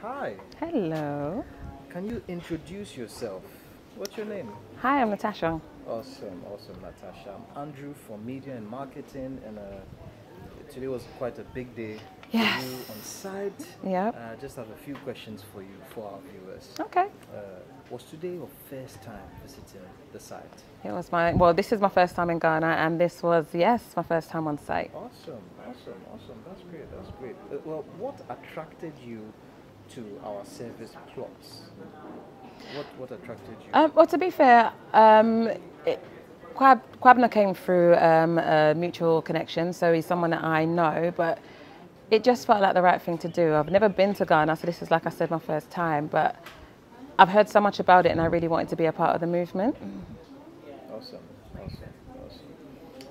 Hi, Hello. can you introduce yourself? What's your name? Hi, I'm Natasha. Awesome, awesome, Natasha. I'm Andrew from Media and Marketing, and uh, today was quite a big day Yes. on site. Yep. Uh, just have a few questions for you, for our viewers. Okay. Uh, was today your first time visiting the site? It was my, well, this is my first time in Ghana, and this was, yes, my first time on site. Awesome, awesome, awesome. That's great, that's great. Uh, well, what attracted you to our service plots? What, what attracted you? Um, well, to be fair, um, it, Kwabena came through um, a mutual connection, so he's someone that I know, but it just felt like the right thing to do. I've never been to Ghana, so this is, like I said, my first time, but I've heard so much about it, and I really wanted to be a part of the movement. Awesome, awesome, awesome.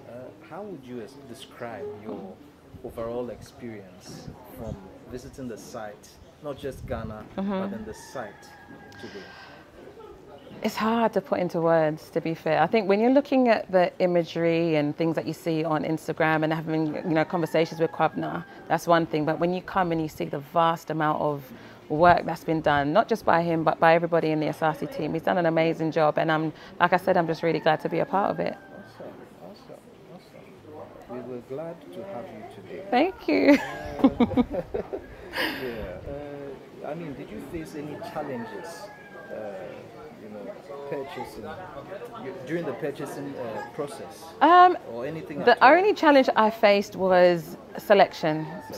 Uh, how would you describe your overall experience from visiting the site, not just Ghana, but then the site today? It's hard to put into words, to be fair. I think when you're looking at the imagery and things that you see on Instagram and having you know conversations with Kwabena, that's one thing. But when you come and you see the vast amount of work that's been done, not just by him but by everybody in the Asarci team, he's done an amazing job. And I'm, like I said, I'm just really glad to be a part of it. Awesome, awesome, awesome. We were glad to have you today. Thank you. Yeah. Uh, I mean, did you face any challenges, uh, purchasing during the purchasing uh, process, Um, or anything? The only challenge I faced was selection.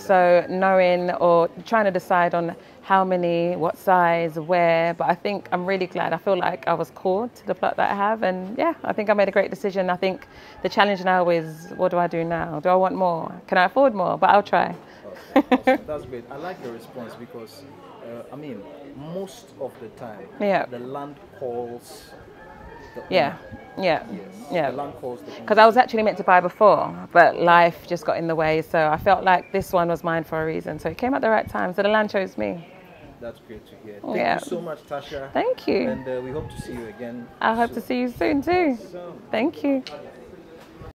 So knowing or trying to decide on how many, what size, where. But I think I'm really glad. I feel like I was called to the plot that I have, and yeah, I think I made a great decision. I think the challenge now is, what do I do now? Do I want more? Can I afford more? But I'll try. Awesome, awesome. That's great. I like your response because, I mean, most of the time, Yeah. the land calls. The Yeah, yeah, Yes. yeah. The land calls the. Because I was actually meant to buy before, but life just got in the way. So I felt like this one was mine for a reason. So it came at the right time. So the land chose me. That's great to hear. Thank Yeah. you so much, Tasha. Thank you. And uh, we hope to see you again. I hope to see you soon too. Awesome. Thank you.